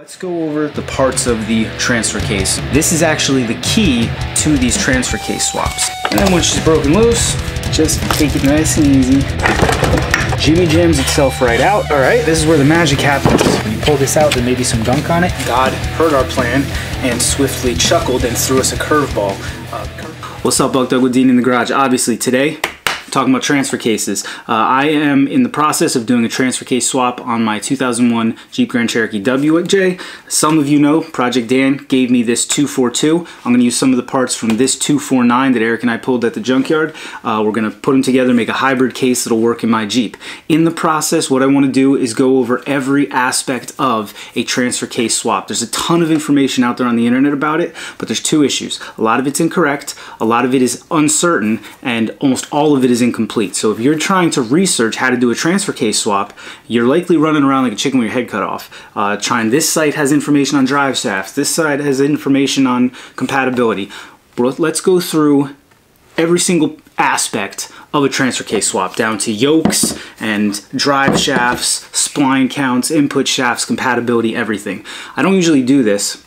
Let's go over the parts of the transfer case. This is actually the key to these transfer case swaps. And then once she's broken loose, just take it nice and easy. Jimmy jams itself right out. All right, this is where the magic happens. When you pull this out, there may be some gunk on it. God heard our plan and swiftly chuckled and threw us a curveball. Uh, What's up, Buck Doug with D&E in the garage? Obviously, today talking about transfer cases. Uh, I am in the process of doing a transfer case swap on my 2001 Jeep Grand Cherokee WJ. Some of you know Project Dan gave me this 242. I'm going to use some of the parts from this 249 that Eric and I pulled at the junkyard. Uh, we're going to put them together, make a hybrid case that'll work in my Jeep. In the process, what I want to do is go over every aspect of a transfer case swap. There's a ton of information out there on the internet about it, but there's two issues. A lot of it's incorrect, a lot of it is uncertain, and almost all of it is is incomplete. So if you're trying to research how to do a transfer case swap, you're likely running around like a chicken with your head cut off. Uh, trying this site has information on drive shafts, this site has information on compatibility. Let's go through every single aspect of a transfer case swap down to yokes and drive shafts, spline counts, input shafts, compatibility, everything. I don't usually do this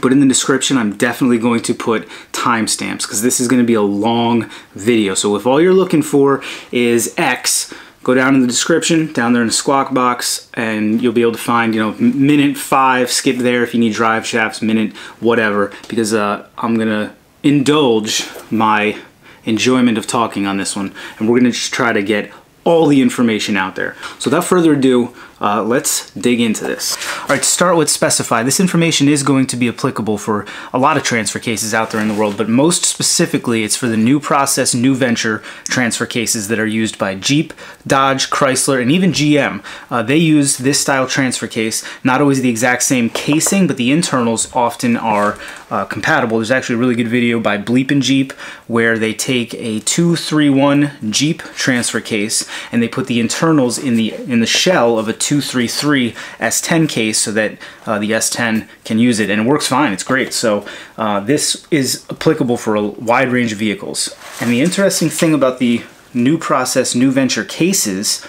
but in the description I'm definitely going to put timestamps because this is going to be a long video. So if all you're looking for is X, go down in the description, down there in the squawk box, and you'll be able to find, you know, minute five, skip there if you need drive shafts, minute whatever, because uh, I'm going to indulge my enjoyment of talking on this one, and we're going to just try to get all the information out there. So without further ado, uh, let's dig into this. All right, to start with specify, this information is going to be applicable for a lot of transfer cases out there in the world, but most specifically it's for the new process, new venture transfer cases that are used by Jeep, Dodge, Chrysler, and even GM. Uh, they use this style transfer case, not always the exact same casing, but the internals often are uh, compatible. There's actually a really good video by BleepinJeep where they take a 231 Jeep transfer case and they put the internals in the in the shell of a 233 S10 case so that uh, the S10 can use it and it works fine it's great so uh, this is applicable for a wide range of vehicles and the interesting thing about the new process new venture cases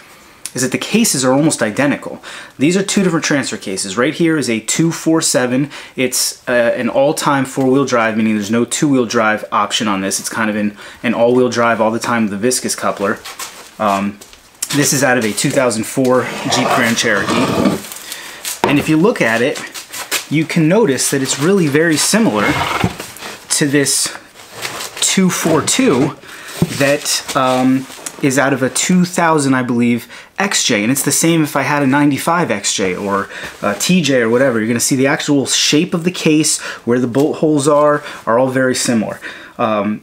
is that the cases are almost identical. These are two different transfer cases. Right here is a 247. It's uh, an all-time four-wheel drive, meaning there's no two-wheel drive option on this. It's kind of in an all-wheel drive all the time with the viscous coupler. Um, this is out of a 2004 Jeep Grand Cherokee. And if you look at it, you can notice that it's really very similar to this 242 that um, is out of a 2000, I believe, XJ. And it's the same if I had a 95 XJ or a TJ or whatever. You're going to see the actual shape of the case, where the bolt holes are, are all very similar. Um,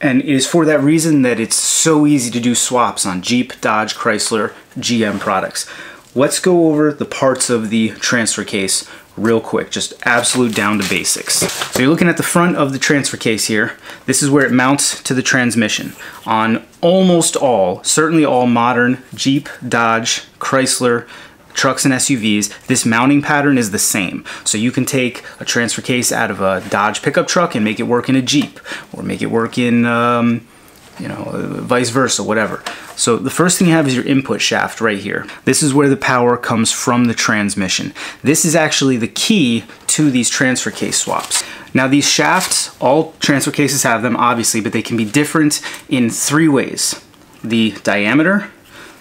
and it is for that reason that it's so easy to do swaps on Jeep, Dodge, Chrysler, GM products. Let's go over the parts of the transfer case real quick, just absolute down to basics. So you're looking at the front of the transfer case here. This is where it mounts to the transmission. On almost all, certainly all modern Jeep, Dodge, Chrysler, trucks and SUVs, this mounting pattern is the same. So you can take a transfer case out of a Dodge pickup truck and make it work in a Jeep, or make it work in, um, you know, vice versa, whatever. So the first thing you have is your input shaft right here. This is where the power comes from the transmission. This is actually the key to these transfer case swaps. Now these shafts, all transfer cases have them obviously, but they can be different in three ways. The diameter,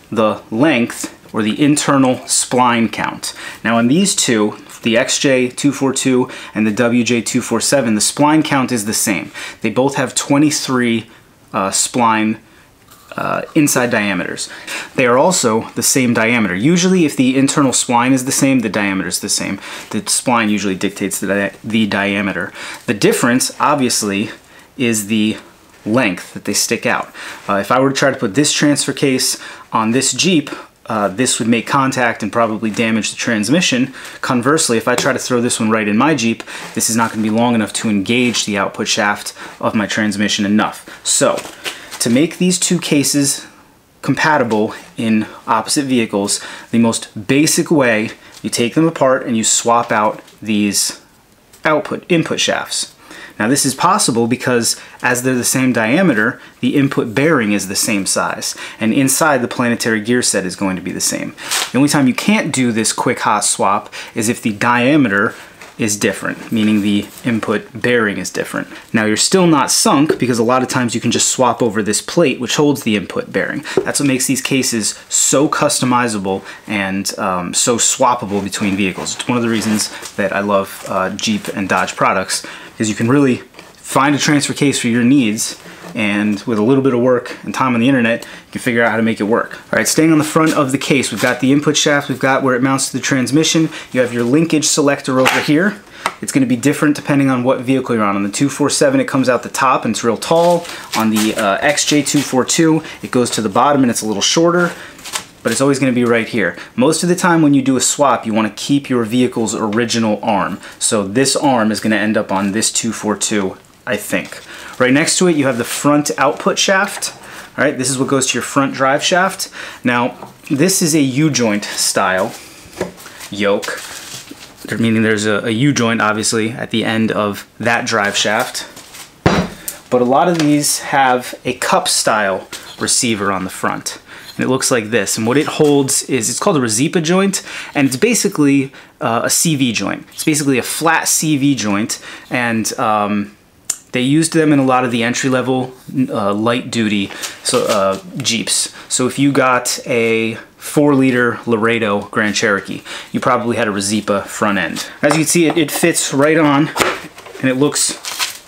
the length, or the internal spline count. Now in these two, the XJ242 and the WJ247, the spline count is the same. They both have 23 uh, spline uh, inside diameters. They are also the same diameter. Usually if the internal spline is the same, the diameter is the same. The spline usually dictates the, di the diameter. The difference, obviously, is the length that they stick out. Uh, if I were to try to put this transfer case on this Jeep, uh, this would make contact and probably damage the transmission. Conversely, if I try to throw this one right in my Jeep, this is not going to be long enough to engage the output shaft of my transmission enough. So, to make these two cases compatible in opposite vehicles, the most basic way, you take them apart and you swap out these output input shafts. Now this is possible because as they're the same diameter, the input bearing is the same size. And inside the planetary gear set is going to be the same. The only time you can't do this quick hot swap is if the diameter is different, meaning the input bearing is different. Now you're still not sunk because a lot of times you can just swap over this plate which holds the input bearing. That's what makes these cases so customizable and um, so swappable between vehicles. It's one of the reasons that I love uh, Jeep and Dodge products is you can really find a transfer case for your needs and with a little bit of work and time on the internet, you can figure out how to make it work. All right, staying on the front of the case, we've got the input shaft, we've got where it mounts to the transmission, you have your linkage selector over here. It's going to be different depending on what vehicle you're on. On the 247, it comes out the top and it's real tall. On the uh, XJ242, it goes to the bottom and it's a little shorter but it's always going to be right here. Most of the time when you do a swap, you want to keep your vehicle's original arm. So this arm is going to end up on this 242, I think. Right next to it, you have the front output shaft. All right, this is what goes to your front drive shaft. Now, this is a U-joint style yoke, meaning there's a a U-joint, obviously, at the end of that drive shaft. But a lot of these have a cup style receiver on the front. And it looks like this. And what it holds is, it's called a Rzeppa joint, and it's basically uh, a CV joint. It's basically a flat CV joint, and um, they used them in a lot of the entry level uh, light duty so uh, Jeeps. So if you got a 4 liter Laredo Grand Cherokee, you probably had a Rzeppa front end. As you can see, it, it fits right on and it looks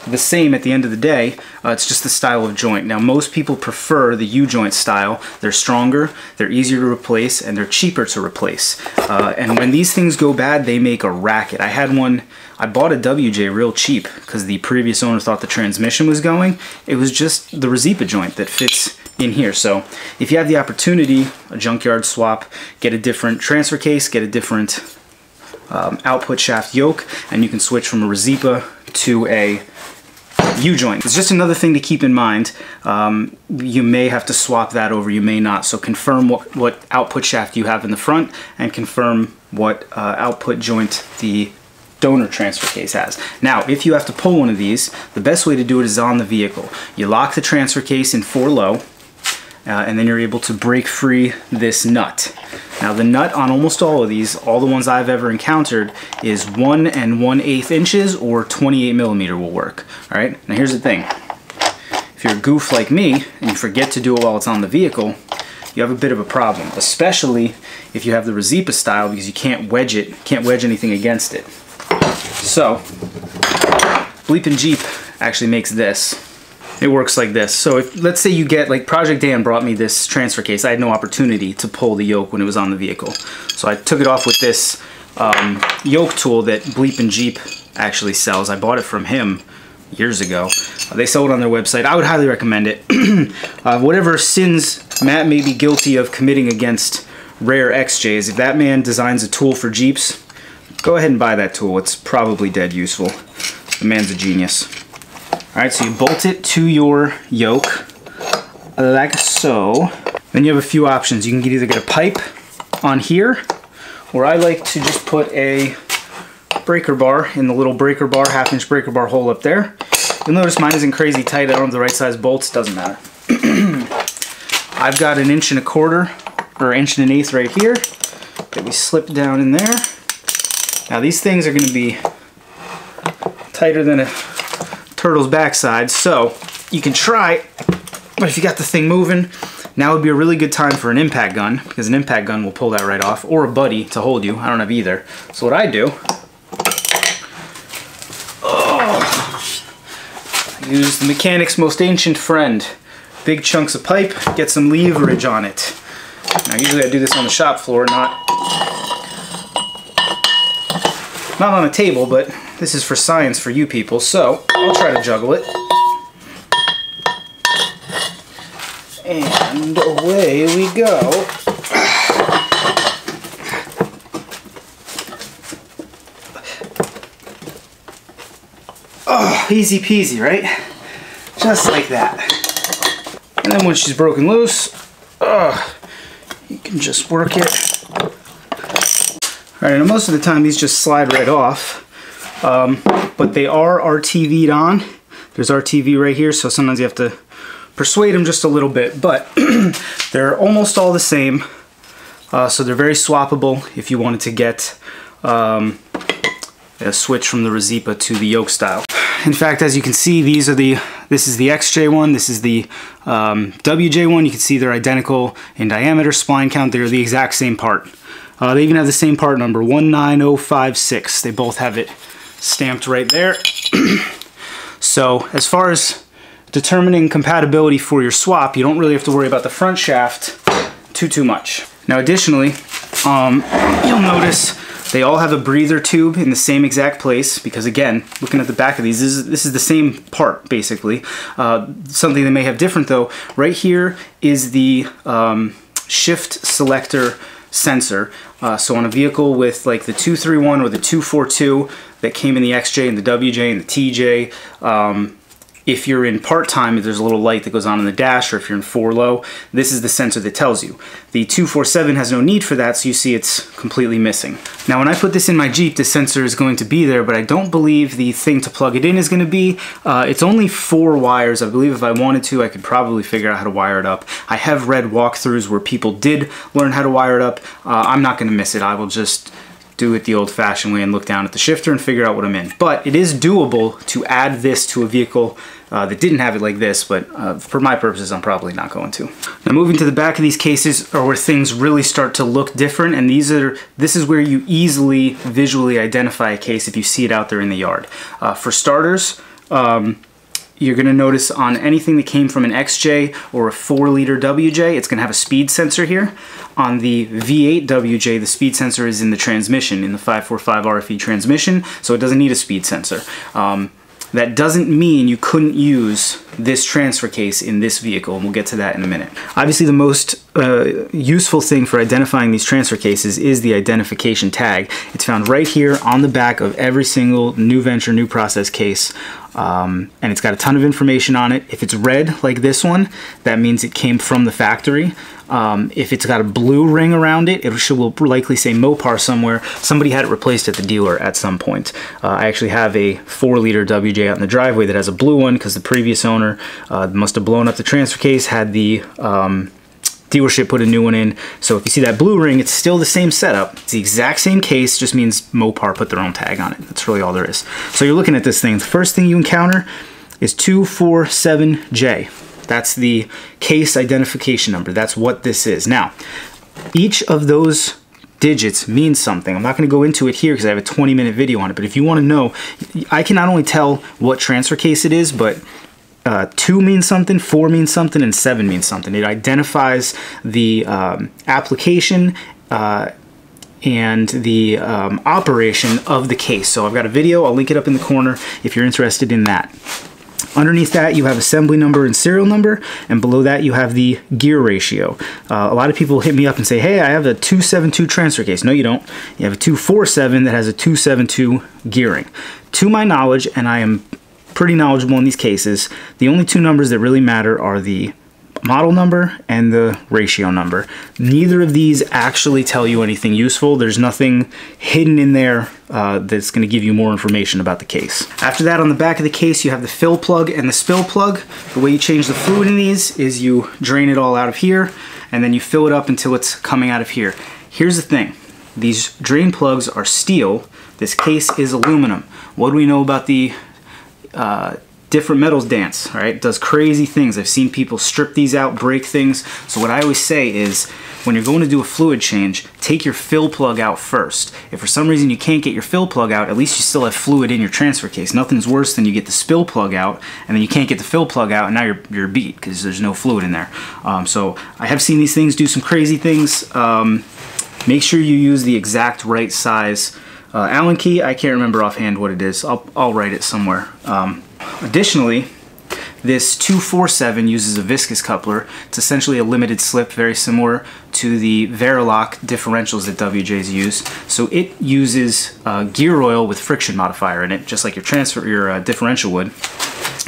the same at the end of the day. Uh, it's just the style of joint. Now most people prefer the U-joint style. They're stronger, they're easier to replace, and they're cheaper to replace. Uh, and when these things go bad, they make a racket. I had one, I bought a WJ real cheap because the previous owner thought the transmission was going. It was just the Rzeppa joint that fits in here. So if you have the opportunity, a junkyard swap, get a different transfer case, get a different um, output shaft yoke, and you can switch from a Rzeppa to a U-joint. It's just another thing to keep in mind. Um, you may have to swap that over, you may not. So confirm what, what output shaft you have in the front and confirm what uh, output joint the donor transfer case has. Now, if you have to pull one of these, the best way to do it is on the vehicle. You lock the transfer case in four low, uh, and then you're able to break free this nut. Now the nut on almost all of these, all the ones I've ever encountered, is one and one eighth inches or 28 millimeter will work. All right, now here's the thing. If you're a goof like me and you forget to do it while it's on the vehicle, you have a bit of a problem, especially if you have the Rzeppa style because you can't wedge it, can't wedge anything against it. So, BleepinJeep actually makes this it works like this. So if let's say you get like Project Dan brought me this transfer case. I had no opportunity to pull the yoke when it was on the vehicle. So I took it off with this um, yoke tool that BleepinJeep actually sells. I bought it from him years ago. Uh, they sell it on their website. I would highly recommend it. uh, whatever sins Matt may be guilty of committing against rare XJs, if that man designs a tool for Jeeps, go ahead and buy that tool. It's probably dead useful. The man's a genius. All right, so you bolt it to your yoke like so. Then you have a few options. You can either get a pipe on here, or I like to just put a breaker bar in the little breaker bar, half inch breaker bar hole up there. You'll notice mine isn't crazy tight. I don't have the right size bolts, doesn't matter. I've got an inch and a quarter, or inch and an eighth right here that we slip down in there. Now these things are gonna be tighter than a turtle's backside. So you can try, but if you got the thing moving, now would be a really good time for an impact gun because an impact gun will pull that right off or a buddy to hold you. I don't have either. So what I do, oh, I use the mechanic's most ancient friend. Big chunks of pipe, get some leverage on it. Now usually I do this on the shop floor, not not on a table, but this is for science for you people, so I'll try to juggle it. And away we go. Oh, easy peasy, right? Just like that. And then when she's broken loose, oh, you can just work it. All right, and most of the time these just slide right off. Um, but they are RTV'd on. There's RTV right here, so sometimes you have to persuade them just a little bit, but they're almost all the same. Uh, so they're very swappable if you wanted to get um, a switch from the Rzeppa to the yoke style. In fact, as you can see, these are the, this is the XJ one, this is the um, WJ one. You can see they're identical in diameter, spline count, they're the exact same part. Uh, they even have the same part number, 19056. They both have it stamped right there. so as far as determining compatibility for your swap, you don't really have to worry about the front shaft too, too much. Now additionally, um, you'll notice they all have a breather tube in the same exact place because again, looking at the back of these, this is, this is the same part basically. Uh, something they may have different though, right here is the um, shift selector sensor. Uh, so on a vehicle with like the 231 or the 242 that came in the XJ and the WJ and the TJ, um, if you're in part-time, there's a little light that goes on in the dash, or if you're in 4 low, this is the sensor that tells you. The 247 has no need for that, so you see it's completely missing. Now when I put this in my Jeep, the sensor is going to be there, but I don't believe the thing to plug it in is going to be. Uh, it's only four wires. I believe if I wanted to, I could probably figure out how to wire it up. I have read walkthroughs where people did learn how to wire it up. Uh, I'm not going to miss it. I will just do it the old-fashioned way and look down at the shifter and figure out what I'm in. But it is doable to add this to a vehicle uh, that didn't have it like this, but uh, for my purposes, I'm probably not going to. Now moving to the back of these cases are where things really start to look different, and these are this is where you easily visually identify a case if you see it out there in the yard. Uh, for starters, um, you're going to notice on anything that came from an XJ or a 4 liter WJ, it's going to have a speed sensor here. On the V8 WJ, the speed sensor is in the transmission, in the 545 RFE transmission, so it doesn't need a speed sensor. Um, that doesn't mean you couldn't use this transfer case in this vehicle, and we'll get to that in a minute. Obviously, the most uh, useful thing for identifying these transfer cases is the identification tag. It's found right here on the back of every single new venture, new process case, um, and it's got a ton of information on it. If it's red like this one, that means it came from the factory. Um, if it's got a blue ring around it, it should, will likely say Mopar somewhere. Somebody had it replaced at the dealer at some point. Uh, I actually have a 4 liter WJ out in the driveway that has a blue one because the previous owner uh, must have blown up the transfer case, had the um, dealership put a new one in. So if you see that blue ring, it's still the same setup. It's the exact same case, just means Mopar put their own tag on it. That's really all there is. So you're looking at this thing. The first thing you encounter is 247J. That's the case identification number. That's what this is. Now, each of those digits means something. I'm not going to go into it here because I have a 20 minute video on it, but if you want to know, I can not only tell what transfer case it is, but uh, 2 means something, 4 means something, and 7 means something. It identifies the um, application uh, and the um, operation of the case. So I've got a video, I'll link it up in the corner if you're interested in that. Underneath that, you have assembly number and serial number, and below that, you have the gear ratio. Uh, a lot of people hit me up and say, hey, I have a 272 transfer case. No, you don't. You have a 247 that has a 272 gearing. To my knowledge, and I am pretty knowledgeable in these cases, the only two numbers that really matter are the model number and the ratio number. Neither of these actually tell you anything useful. There's nothing hidden in there uh, that's going to give you more information about the case. After that, on the back of the case, you have the fill plug and the spill plug. The way you change the fluid in these is you drain it all out of here, and then you fill it up until it's coming out of here. Here's the thing. These drain plugs are steel. This case is aluminum. What do we know about the uh, different metals dance, right? does crazy things. I've seen people strip these out, break things. So what I always say is when you're going to do a fluid change, take your fill plug out first. If for some reason you can't get your fill plug out, at least you still have fluid in your transfer case. Nothing's worse than you get the spill plug out and then you can't get the fill plug out and now you're, you're beat because there's no fluid in there. Um, so I have seen these things do some crazy things. Um, make sure you use the exact right size uh, Allen key. I can't remember offhand what it is. I'll, I'll write it somewhere. Um, Additionally, this 247 uses a viscous coupler. It's essentially a limited slip, very similar to the Vari-Lok differentials that WJs use. So it uses uh, gear oil with friction modifier in it, just like your transfer, your uh, differential would.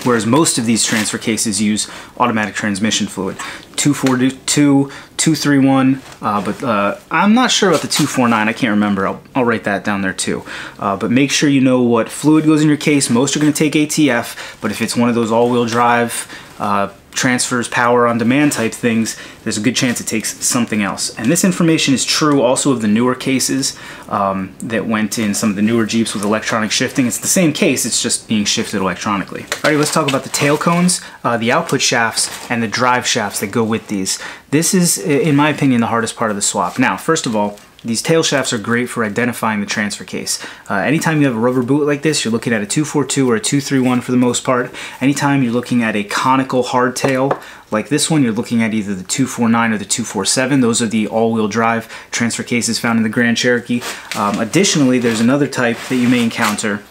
Whereas most of these transfer cases use automatic transmission fluid. 242, 231, uh, but uh, I'm not sure about the 249. I can't remember. I'll, I'll write that down there too. Uh, but make sure you know what fluid goes in your case. Most are going to take ATF, but if it's one of those all-wheel drive uh, transfers power on demand type things, there's a good chance it takes something else. And this information is true also of the newer cases um, that went in some of the newer Jeeps with electronic shifting. It's the same case, it's just being shifted electronically. Alrighty, let's talk about the tail cones, uh, the output shafts, and the drive shafts that go with these. This is, in my opinion, the hardest part of the swap. Now, first of all, these tail shafts are great for identifying the transfer case. Uh, anytime you have a rubber boot like this, you're looking at a 242 or a 231 for the most part. Anytime you're looking at a conical hardtail like this one, you're looking at either the 249 or the 247. Those are the all-wheel drive transfer cases found in the Grand Cherokee. Um, additionally, there's another type that you may encounter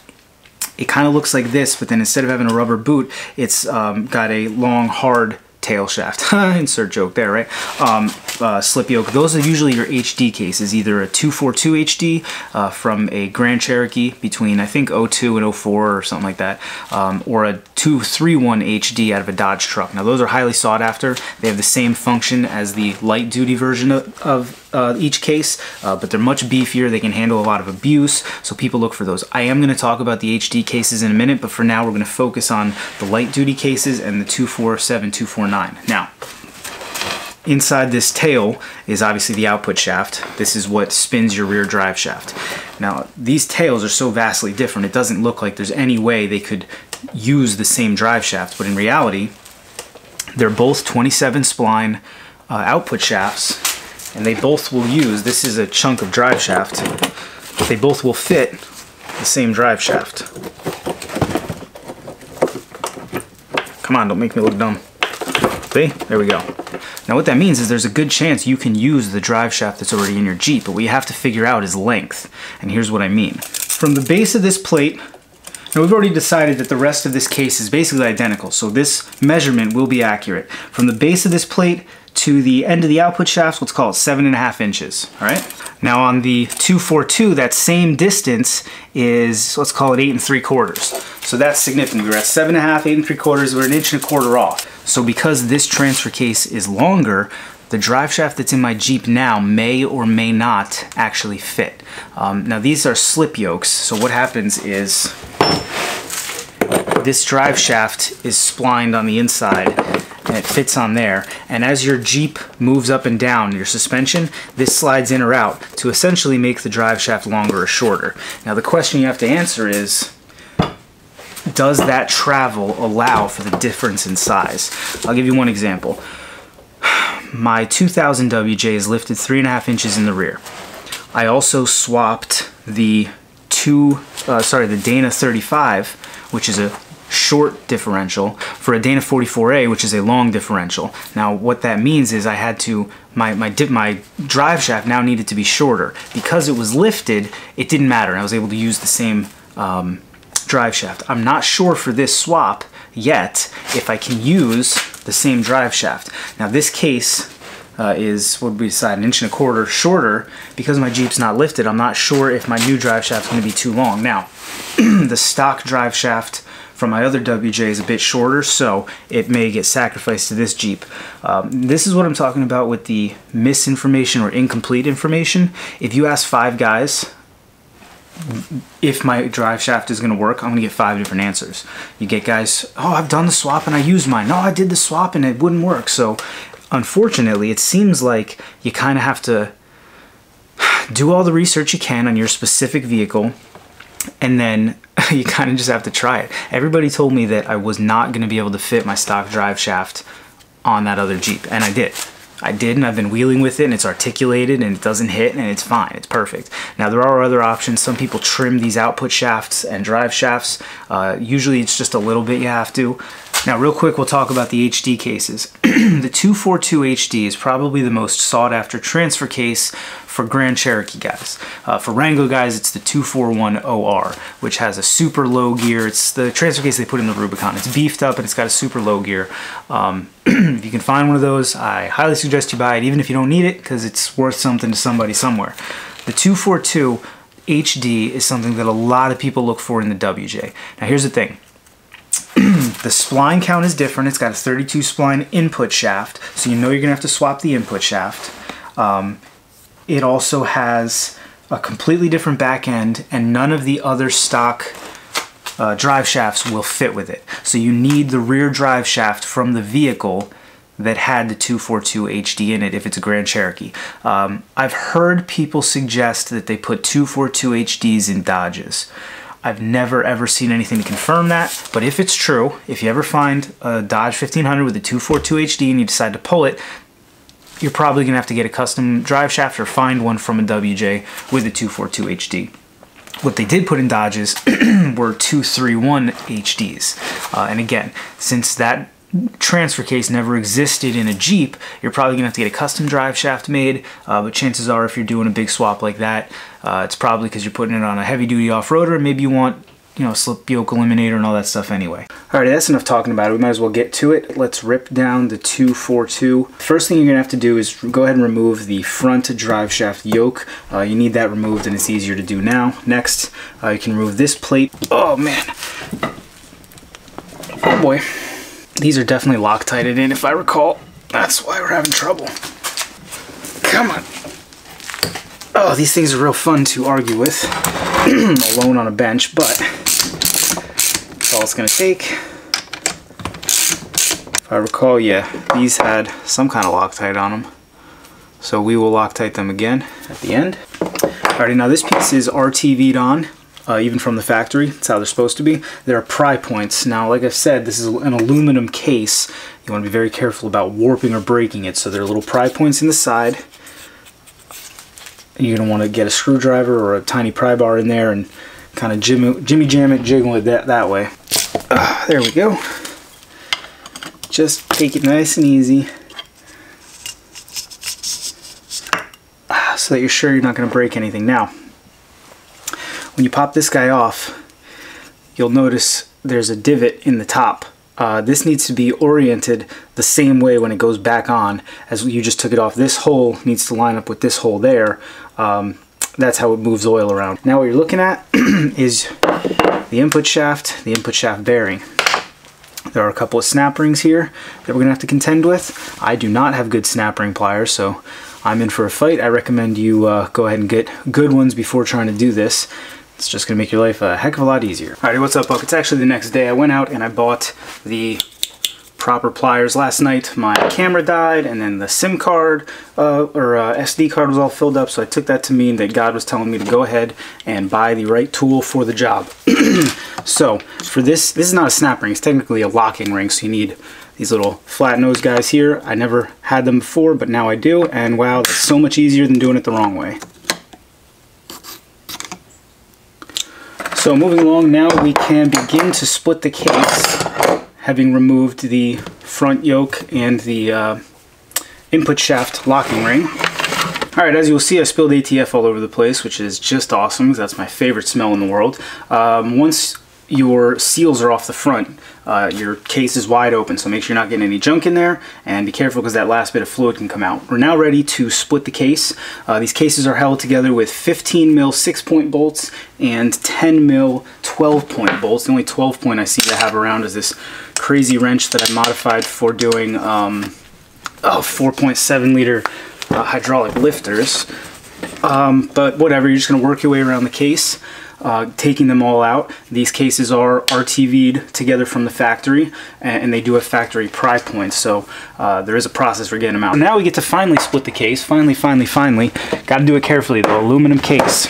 it kind of looks like this, but then instead of having a rubber boot, it's um, got a long, hard tail shaft. Insert joke there, right? Um, uh, slip yoke. Those are usually your HD cases, either a 242 HD uh, from a Grand Cherokee between I think 02 and 04 or something like that, um, or a 231 HD out of a Dodge truck. Now those are highly sought after. They have the same function as the light duty version of, of uh, each case, uh, but they're much beefier. They can handle a lot of abuse, so people look for those. I am going to talk about the HD cases in a minute, but for now we're going to focus on the light duty cases and the 247, 249. Now, inside this tail is obviously the output shaft. This is what spins your rear drive shaft. Now, these tails are so vastly different, it doesn't look like there's any way they could use the same drive shaft, but in reality, they're both 27 spline uh, output shafts and they both will use, this is a chunk of drive shaft, they both will fit the same drive shaft. Come on, don't make me look dumb. See? There we go. Now what that means is there's a good chance you can use the drive shaft that's already in your Jeep, but what you have to figure out is length. And here's what I mean. From the base of this plate, now we've already decided that the rest of this case is basically identical, so this measurement will be accurate. From the base of this plate to the end of the output shaft, let's call it seven and a half inches, all right? Now on the 242, that same distance is, let's call it eight and three quarters. So that's significant. We were at seven and a half, eight and three quarters, we're an inch and a quarter off. So because this transfer case is longer, the drive shaft that's in my Jeep now may or may not actually fit. Um, now these are slip yokes, so what happens is this drive shaft is splined on the inside and it fits on there. And as your Jeep moves up and down, your suspension, this slides in or out to essentially make the drive shaft longer or shorter. Now the question you have to answer is, does that travel allow for the difference in size? I'll give you one example. My 2000 WJ is lifted three and a half inches in the rear. I also swapped the two, uh, sorry, the Dana 35, which is a short differential for a Dana 44A, which is a long differential. Now, what that means is I had to, my, my, dip, my drive shaft now needed to be shorter. Because it was lifted, it didn't matter. I was able to use the same um, drive shaft. I'm not sure for this swap yet if I can use the same drive shaft. Now, this case uh, is what we decide an inch and a quarter shorter because my Jeep's not lifted. I'm not sure if my new drive shaft is going to be too long. Now, the stock drive shaft from my other WJ is a bit shorter, so it may get sacrificed to this Jeep. Um, this is what I'm talking about with the misinformation or incomplete information. If you ask five guys if my drive shaft is going to work, I'm going to get five different answers. You get guys, oh, I've done the swap and I used mine. No, I did the swap and it wouldn't work. So unfortunately, it seems like you kind of have to do all the research you can on your specific vehicle and then you kind of just have to try it. Everybody told me that I was not going to be able to fit my stock drive shaft on that other Jeep, and I did. I did, and I've been wheeling with it, and it's articulated, and it doesn't hit, and it's fine. It's perfect. Now, there are other options. Some people trim these output shafts and drive shafts. Uh, usually, it's just a little bit you have to. Now, real quick, we'll talk about the HD cases. the 242 HD is probably the most sought after transfer case for Grand Cherokee guys. Uh, for Wrangler guys, it's the 241OR, which has a super low gear. It's the transfer case they put in the Rubicon. It's beefed up and it's got a super low gear. Um, if you can find one of those, I highly suggest you buy it, even if you don't need it, because it's worth something to somebody somewhere. The 242 HD is something that a lot of people look for in the WJ. Now here's the thing. the spline count is different. It's got a 32 spline input shaft, so you know you're gonna have to swap the input shaft. Um, it also has a completely different back end and none of the other stock uh, drive shafts will fit with it. So you need the rear drive shaft from the vehicle that had the 242 HD in it if it's a Grand Cherokee. Um, I've heard people suggest that they put 242 HDs in Dodges. I've never ever seen anything to confirm that, but if it's true, if you ever find a Dodge 1500 with a 242 HD and you decide to pull it, you're probably gonna have to get a custom drive shaft or find one from a WJ with a 242 HD. What they did put in Dodges were 231 HDs. Uh, and again, since that transfer case never existed in a Jeep, you're probably gonna have to get a custom drive shaft made, uh, but chances are if you're doing a big swap like that, uh, it's probably because you're putting it on a heavy duty off-roader, maybe you want you know, slip yoke eliminator and all that stuff anyway. Alright, that's enough talking about it. We might as well get to it. Let's rip down the 242. First thing you're gonna have to do is go ahead and remove the front drive shaft yoke. Uh, you need that removed and it's easier to do now. Next, uh, you can remove this plate. Oh man. Oh boy. These are definitely Loctited in if I recall. That's why we're having trouble. Come on. Oh, these things are real fun to argue with alone on a bench, but that's all it's gonna take. If I recall, yeah, these had some kind of Loctite on them. So we will Loctite them again at the end. Alrighty, now this piece is RTV'd on, uh, even from the factory. That's how they're supposed to be. There are pry points. Now, like I've said, this is an aluminum case. You want to be very careful about warping or breaking it. So there are little pry points in the side. You're going to want to get a screwdriver or a tiny pry bar in there and kind of jimmy, jimmy jam it, jiggle it that, that way. Uh, there we go. Just take it nice and easy. Uh, so that you're sure you're not going to break anything. Now, when you pop this guy off, you'll notice there's a divot in the top. Uh, this needs to be oriented the same way when it goes back on as you just took it off. This hole needs to line up with this hole there. Um, that's how it moves oil around. Now what you're looking at is the input shaft, the input shaft bearing. There are a couple of snap rings here that we're gonna have to contend with. I do not have good snap ring pliers, so I'm in for a fight. I recommend you uh, go ahead and get good ones before trying to do this. It's just gonna make your life a heck of a lot easier. Alrighty, what's up, Buck? It's actually the next day. I went out and I bought the proper pliers last night. My camera died and then the SIM card uh, or uh, SD card was all filled up so I took that to mean that God was telling me to go ahead and buy the right tool for the job. so for this, this is not a snap ring, it's technically a locking ring so you need these little flat nose guys here. I never had them before but now I do and wow, that's so much easier than doing it the wrong way. So moving along now we can begin to split the case having removed the front yoke and the uh, input shaft locking ring. Alright, as you'll see I spilled ATF all over the place which is just awesome because that's my favorite smell in the world. Um, once your seals are off the front. Uh, your case is wide open, so make sure you're not getting any junk in there, and be careful because that last bit of fluid can come out. We're now ready to split the case. Uh, these cases are held together with 15 mil 6-point bolts and 10 mil 12-point bolts. The only 12-point I seem to have around is this crazy wrench that I modified for doing um, oh, 4.7 liter uh, hydraulic lifters. Um, but whatever, you're just going to work your way around the case uh, taking them all out. These cases are RTV'd together from the factory and, they do have factory pry points so uh, there is a process for getting them out. Now we get to finally split the case. Finally, finally, finally. Got to do it carefully the Aluminum case.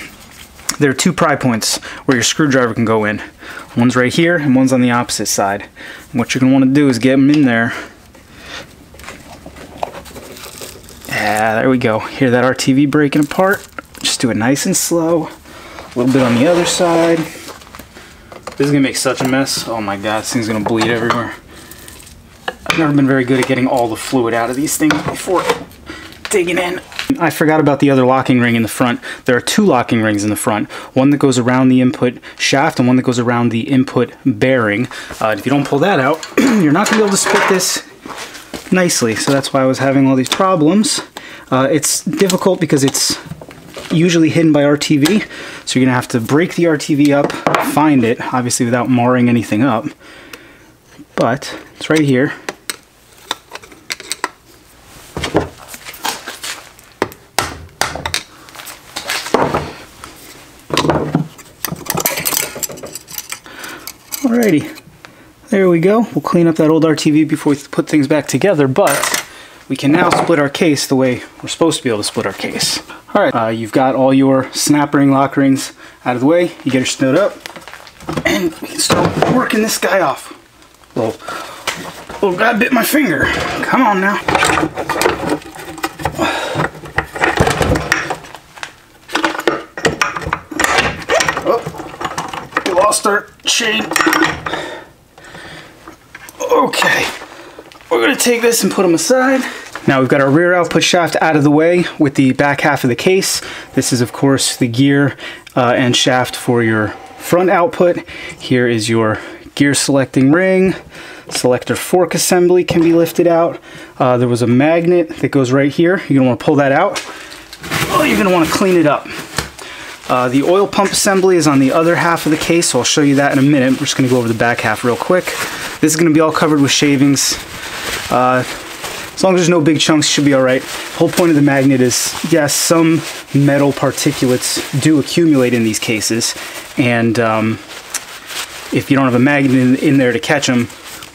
There are two pry points where your screwdriver can go in. One's right here and one's on the opposite side. And what you're going to want to do is get them in there Yeah, there we go. Hear that RTV breaking apart? Just do it nice and slow. A little bit on the other side. This is gonna make such a mess. Oh my god, this thing's gonna bleed everywhere. I've never been very good at getting all the fluid out of these things before digging in. I forgot about the other locking ring in the front. There are two locking rings in the front. One that goes around the input shaft and one that goes around the input bearing. Uh, if you don't pull that out, you're not gonna be able to split this nicely. So that's why I was having all these problems. Uh, it's difficult because it's usually hidden by RTV. So you're gonna have to break the RTV up, find it, obviously without marring anything up. but it's right here. Alrighty, there we go. We'll clean up that old RTV before we put things back together, but we can now split our case the way we're supposed to be able to split our case. All right, uh, you've got all your snap ring, lock rings out of the way. You get her stood up, and we can start working this guy off. Little, little guy bit my finger. Come on now. Our chain. Okay, we're gonna take this and put them aside. Now we've got our rear output shaft out of the way with the back half of the case. This is of course the gear uh, and shaft for your front output. Here is your gear selecting ring. Selector fork assembly can be lifted out. Uh, there was a magnet that goes right here. You're gonna wanna pull that out. Oh, you're gonna wanna clean it up. Uh, the oil pump assembly is on the other half of the case, so I'll show you that in a minute. We're just gonna go over the back half real quick. This is gonna be all covered with shavings. Uh, as long as there's no big chunks, should be all right. The whole point of the magnet is, yes, some metal particulates do accumulate in these cases, and um, if you don't have a magnet in, in there to catch them,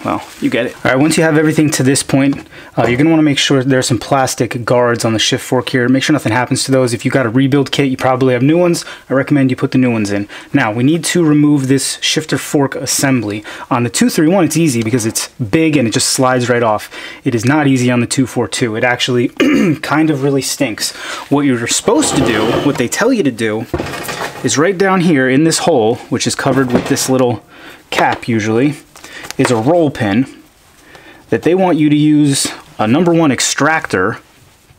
well, you get it. All right, once you have everything to this point, uh, you're gonna wanna make sure there's some plastic guards on the shift fork here. Make sure nothing happens to those. If you got a rebuild kit, you probably have new ones. I recommend you put the new ones in. Now, we need to remove this shifter fork assembly. On the 231, it's easy because it's big and it just slides right off. It is not easy on the 242. It actually kind of really stinks. What you're supposed to do, what they tell you to do, is right down here in this hole, which is covered with this little cap usually, is a roll pin that they want you to use a number one extractor,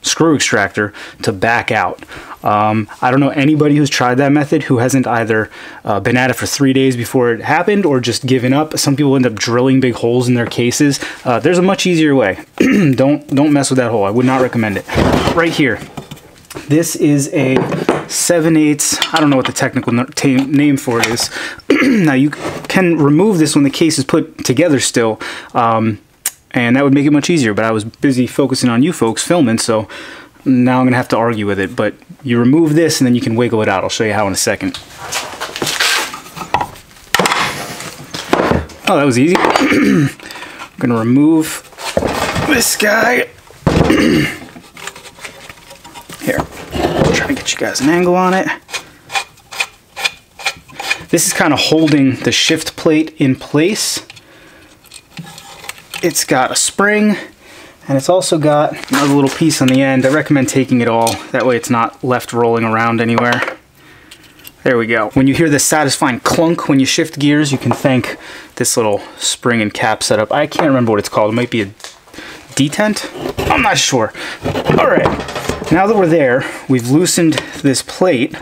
screw extractor, to back out. Um, I don't know anybody who's tried that method who hasn't either uh, been at it for three days before it happened or just given up. Some people end up drilling big holes in their cases. Uh, there's a much easier way. don't don't mess with that hole. I would not recommend it. Right here. This is a 7 8 I don't know what the technical name for it is. now you can remove this when the case is put together still, um, and that would make it much easier, but I was busy focusing on you folks filming, so now I'm going to have to argue with it. But you remove this and then you can wiggle it out. I'll show you how in a second. Oh, that was easy. I'm going to remove this guy. Here, try to get you guys an angle on it. This is kind of holding the shift plate in place. It's got a spring and it's also got another little piece on the end. I recommend taking it all. That way it's not left rolling around anywhere. There we go. When you hear this satisfying clunk when you shift gears, you can thank this little spring and cap setup. I can't remember what it's called. It might be a detent? I'm not sure. All right, now that we're there, we've loosened this plate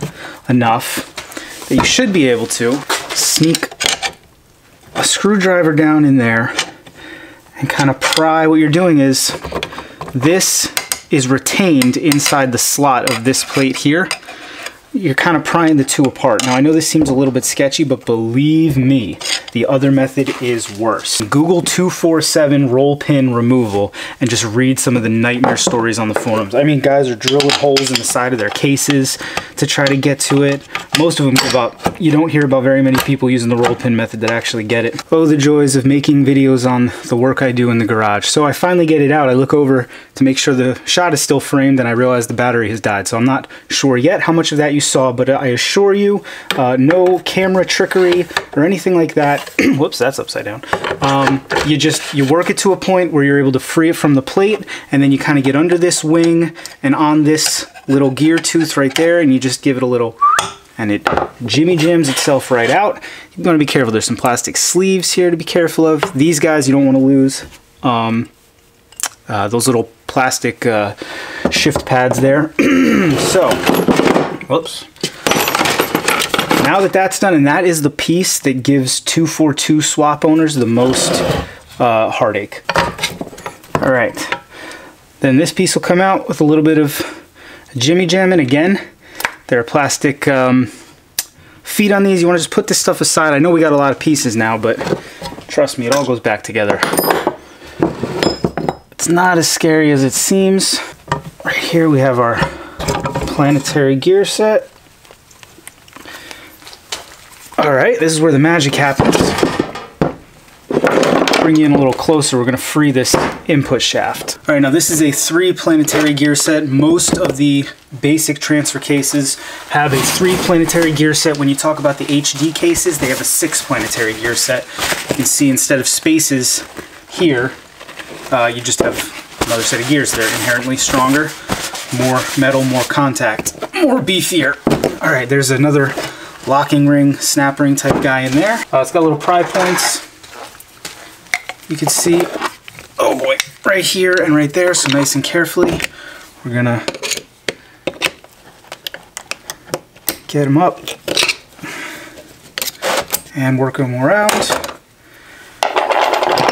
enough that you should be able to sneak a screwdriver down in there and kind of pry. What you're doing is this is retained inside the slot of this plate here you're kind of prying the two apart. Now I know this seems a little bit sketchy, but believe me, the other method is worse. Google 247 roll pin removal and just read some of the nightmare stories on the forums. I mean, guys are drilling holes in the side of their cases to try to get to it. Most of them give up. You don't hear about very many people using the roll pin method that actually get it. Oh, the joys of making videos on the work I do in the garage. So I finally get it out. I look over to make sure the shot is still framed and I realize the battery has died. So I'm not sure yet how much of that you saw, but I assure you, uh, no camera trickery or anything like that. Whoops, that's upside down. Um, you just, you work it to a point where you're able to free it from the plate, and then you kind of get under this wing and on this little gear tooth right there, and you just give it a little and it jimmy jams itself right out. You want to be careful. There's some plastic sleeves here to be careful of. These guys you don't want to lose. Um, uh, those little plastic uh, shift pads there. so, whoops. Now that that's done, and that is the piece that gives 242 swap owners the most uh, heartache. All right. Then this piece will come out with a little bit of jimmy jamming again. There are plastic um, feet on these. You want to just put this stuff aside. I know we got a lot of pieces now, but Trust me, it all goes back together. It's not as scary as it seems. Right here we have our planetary gear set. All right, this is where the magic happens. Bring you in a little closer, we're gonna free this input shaft. All right, now this is a three planetary gear set. Most of the basic transfer cases have a three planetary gear set. When you talk about the HD cases, they have a six planetary gear set. You can see instead of spaces here, uh, you just have another set of gears. They're inherently stronger, more metal, more contact, more beefier. All right, there's another locking ring, snap ring type guy in there. Uh, it's got little pry points. You can see, oh boy, right here and right there. So nice and carefully, we're gonna get them up and work them around.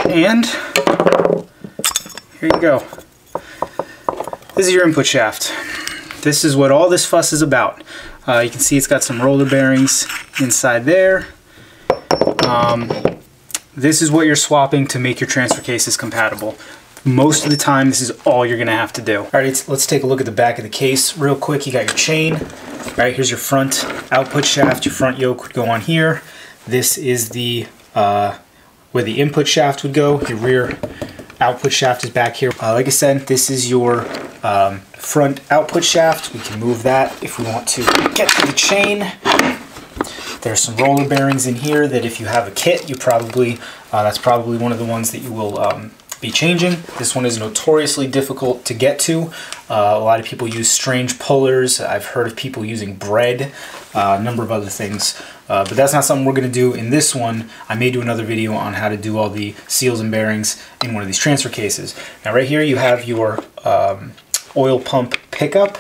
And here you go. This is your input shaft. This is what all this fuss is about. Uh, you can see it's got some roller bearings inside there. Um, this is what you're swapping to make your transfer cases compatible. Most of the time, this is all you're gonna have to do. All right, let's take a look at the back of the case real quick. You got your chain. All right, here's your front output shaft. Your front yoke would go on here. This is the uh, where the input shaft would go. Your rear output shaft is back here. Uh, like I said, this is your um, front output shaft. We can move that if we want to get to the chain. There's some roller bearings in here that if you have a kit, you probably, uh, that's probably one of the ones that you will um, be changing. This one is notoriously difficult to get to. Uh, a lot of people use strange pullers. I've heard of people using bread, uh, a number of other things. Uh, but that's not something we're going to do in this one. I may do another video on how to do all the seals and bearings in one of these transfer cases. Now right here you have your um, oil pump pickup.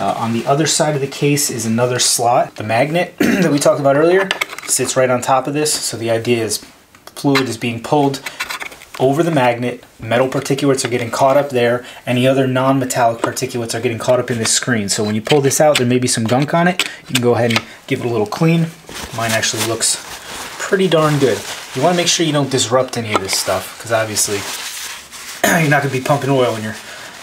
Uh, on the other side of the case is another slot. The magnet that we talked about earlier sits right on top of this. So the idea is fluid is being pulled over the magnet, metal particulates are getting caught up there, any other non-metallic particulates are getting caught up in this screen. So when you pull this out, there may be some gunk on it. You can go ahead and give it a little clean. Mine actually looks pretty darn good. You wanna make sure you don't disrupt any of this stuff, because obviously you're not gonna be pumping oil when you're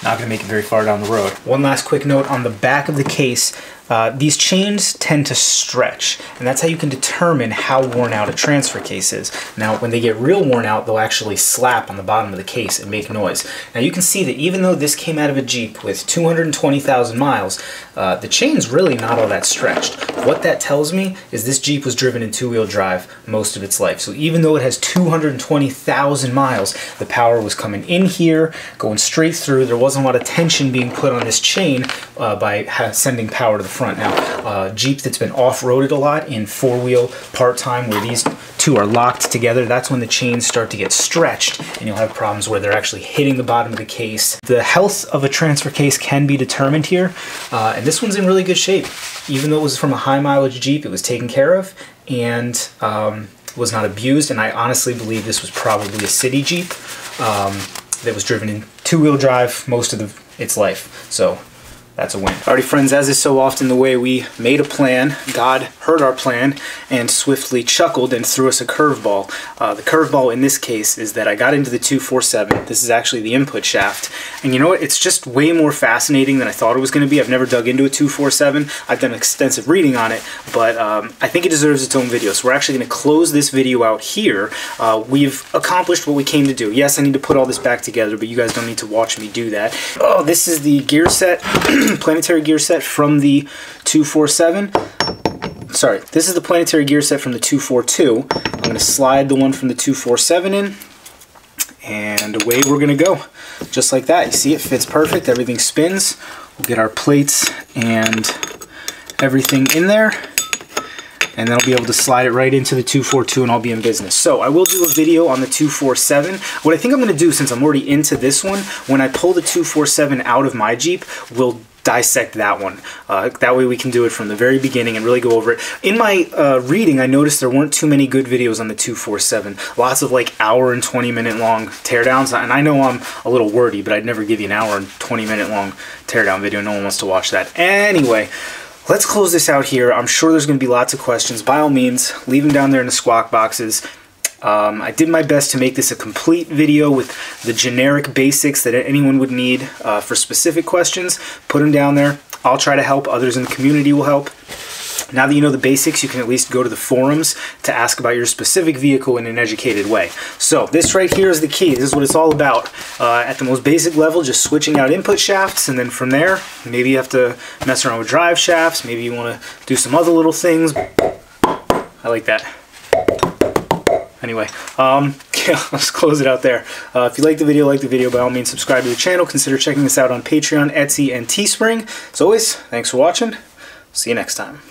not gonna make it very far down the road. One last quick note on the back of the case, uh, these chains tend to stretch, and that's how you can determine how worn out a transfer case is. Now, when they get real worn out, they'll actually slap on the bottom of the case and make noise. Now, you can see that even though this came out of a Jeep with 220,000 miles, uh, the chain's really not all that stretched. What that tells me is this Jeep was driven in two-wheel drive most of its life. So even though it has 220,000 miles, the power was coming in here, going straight through. There wasn't a lot of tension being put on this chain uh, by sending power to the front. Now, uh, Jeep that's been off-roaded a lot in four-wheel part-time where these two are locked together, that's when the chains start to get stretched and you'll have problems where they're actually hitting the bottom of the case. The health of a transfer case can be determined here, uh, and this one's in really good shape. Even though it was from a high mileage Jeep, it was taken care of and um, was not abused, and I honestly believe this was probably a city Jeep um, that was driven in two-wheel drive most of the, its life. So that's a win. Alrighty friends, as is so often the way, we made a plan, God heard our plan, and swiftly chuckled and threw us a curveball. Uh, the curveball in this case is that I got into the 247, this is actually the input shaft, and you know what, it's just way more fascinating than I thought it was going to be. I've never dug into a 247, I've done extensive reading on it, but um, I think it deserves its own video, so we're actually going to close this video out here. Uh, we've accomplished what we came to do. Yes, I need to put all this back together, but you guys don't need to watch me do that. Oh, this is the gear set planetary gear set from the 247. Sorry, this is the planetary gear set from the 242. I'm going to slide the one from the 247 in, and away we're going to go. Just like that. You see it fits perfect. Everything spins. We'll get our plates and everything in there and then I'll be able to slide it right into the 242 and I'll be in business. So I will do a video on the 247. What I think I'm gonna do since I'm already into this one, when I pull the 247 out of my Jeep, we'll dissect that one. Uh, that way we can do it from the very beginning and really go over it. In my uh, reading, I noticed there weren't too many good videos on the 247. Lots of like hour and 20 minute long teardowns. And I know I'm a little wordy, but I'd never give you an hour and 20 minute long teardown video. No one wants to watch that. Anyway, let's close this out here. I'm sure there's going to be lots of questions. By all means, leave them down there in the squawk boxes. Um, I did my best to make this a complete video with the generic basics that anyone would need uh, for specific questions. Put them down there. I'll try to help. Others in the community will help. Now that you know the basics, you can at least go to the forums to ask about your specific vehicle in an educated way. So this right here is the key. This is what it's all about. Uh, at the most basic level, just switching out input shafts, and then from there, maybe you have to mess around with drive shafts. Maybe you want to do some other little things. I like that. Anyway, um, yeah, let's close it out there. Uh, if you like the video, like the video, by all means, subscribe to the channel. Consider checking us out on Patreon, Etsy, and Teespring. As always, thanks for watching. See you next time.